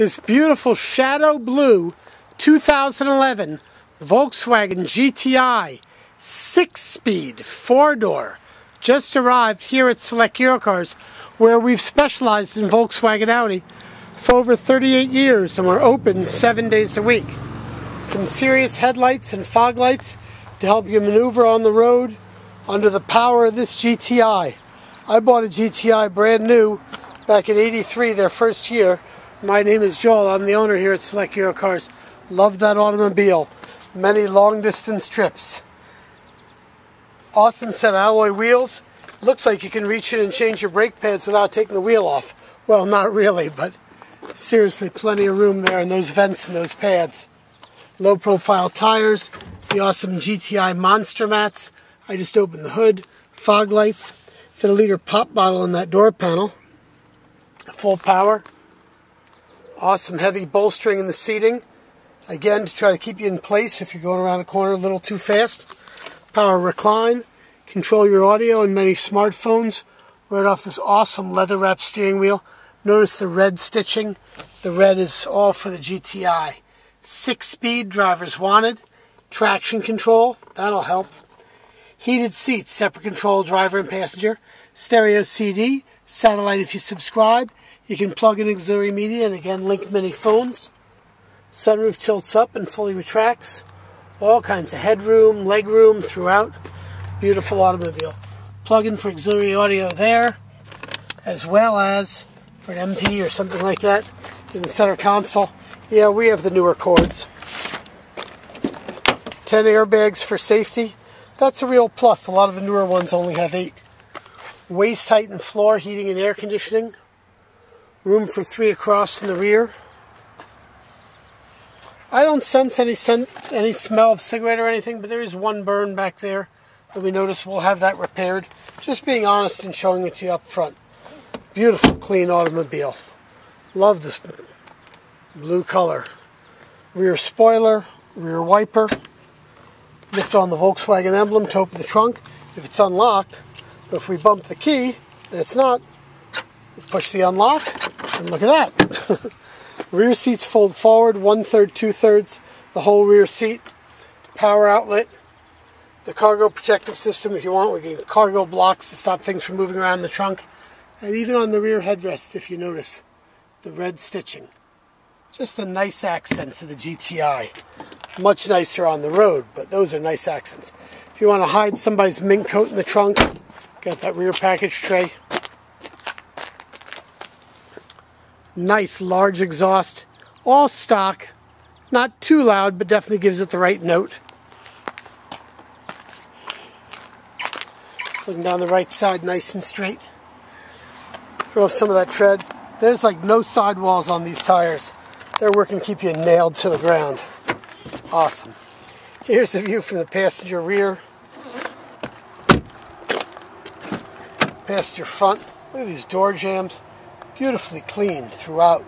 this beautiful shadow blue 2011 Volkswagen GTI six-speed four-door just arrived here at Select Eurocars where we've specialized in Volkswagen Audi for over 38 years and we're open seven days a week. Some serious headlights and fog lights to help you maneuver on the road under the power of this GTI. I bought a GTI brand new back in 83, their first year. My name is Joel. I'm the owner here at Select Euro Cars. Love that automobile. Many long distance trips. Awesome set of alloy wheels. Looks like you can reach in and change your brake pads without taking the wheel off. Well, not really, but seriously, plenty of room there in those vents and those pads. Low profile tires, the awesome GTI monster mats. I just opened the hood, fog lights, fit a liter pop bottle in that door panel. Full power. Awesome heavy bolstering in the seating. Again, to try to keep you in place if you're going around a corner a little too fast power recline, control your audio and many smartphones right off this awesome leather wrap steering wheel. Notice the red stitching. The red is all for the GTI. Six speed drivers wanted. Traction control, that'll help. Heated seats, separate control driver and passenger. Stereo CD, satellite if you subscribe. You can plug in auxiliary media and again link many phones. Sunroof tilts up and fully retracts all kinds of headroom, legroom throughout. Beautiful automobile. Plug-in for auxiliary audio there, as well as for an MP or something like that in the center console. Yeah, we have the newer cords. 10 airbags for safety. That's a real plus. A lot of the newer ones only have 8. Waist height and floor heating and air conditioning. Room for 3 across in the rear. I don't sense any scent, any smell of cigarette or anything, but there is one burn back there that we notice. We'll have that repaired. Just being honest and showing it to you up front. Beautiful, clean automobile. Love this blue color. Rear spoiler, rear wiper. Lift on the Volkswagen emblem to open the trunk. If it's unlocked, if we bump the key and it's not, push the unlock, and look at that. Rear seats fold forward, one third, two thirds, the whole rear seat. Power outlet. The cargo protective system, if you want, we get cargo blocks to stop things from moving around the trunk. And even on the rear headrest, if you notice, the red stitching. Just a nice accent to the GTI. Much nicer on the road, but those are nice accents. If you want to hide somebody's mink coat in the trunk, got that rear package tray. Nice large exhaust, all stock, not too loud, but definitely gives it the right note. Looking down the right side, nice and straight. Throw off some of that tread. There's like no sidewalls on these tires. They're working to keep you nailed to the ground. Awesome. Here's the view from the passenger rear. Passenger front. Look at these door jambs beautifully clean throughout.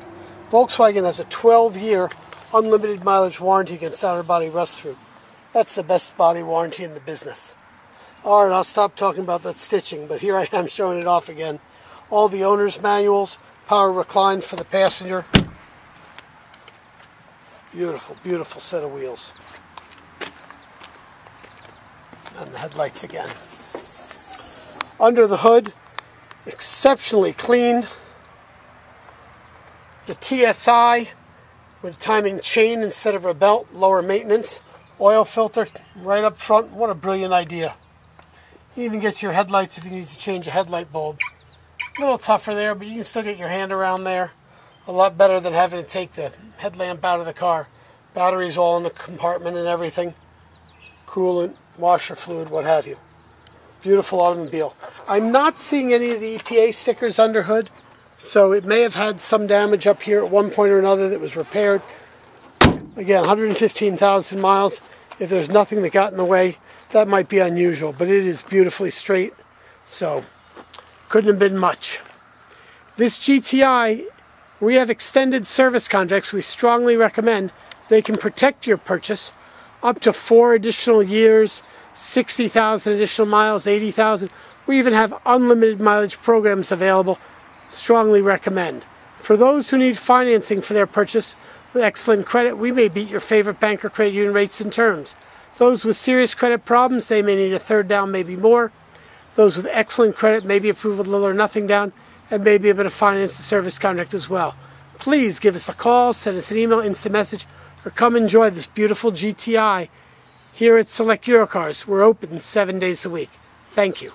Volkswagen has a 12-year unlimited mileage warranty against outer body rust through. That's the best body warranty in the business. All right, I'll stop talking about that stitching, but here I am showing it off again. All the owner's manuals, power recline for the passenger. Beautiful, beautiful set of wheels. And the headlights again. Under the hood, exceptionally clean the TSI with timing chain instead of a belt, lower maintenance, oil filter right up front. What a brilliant idea. You even get your headlights if you need to change a headlight bulb. A little tougher there, but you can still get your hand around there. A lot better than having to take the headlamp out of the car. Batteries all in the compartment and everything. Coolant, washer fluid, what have you. Beautiful automobile. I'm not seeing any of the EPA stickers under hood. So it may have had some damage up here at one point or another that was repaired. Again, 115,000 miles. If there's nothing that got in the way, that might be unusual, but it is beautifully straight. So couldn't have been much. This GTI, we have extended service contracts. We strongly recommend they can protect your purchase up to four additional years, 60,000 additional miles, 80,000. We even have unlimited mileage programs available strongly recommend. For those who need financing for their purchase with excellent credit, we may beat your favorite bank or credit union rates and terms. Those with serious credit problems, they may need a third down, maybe more. Those with excellent credit may be approved with little or nothing down and may be able to finance the service contract as well. Please give us a call, send us an email, instant message, or come enjoy this beautiful GTI here at Select Eurocars. We're open seven days a week. Thank you.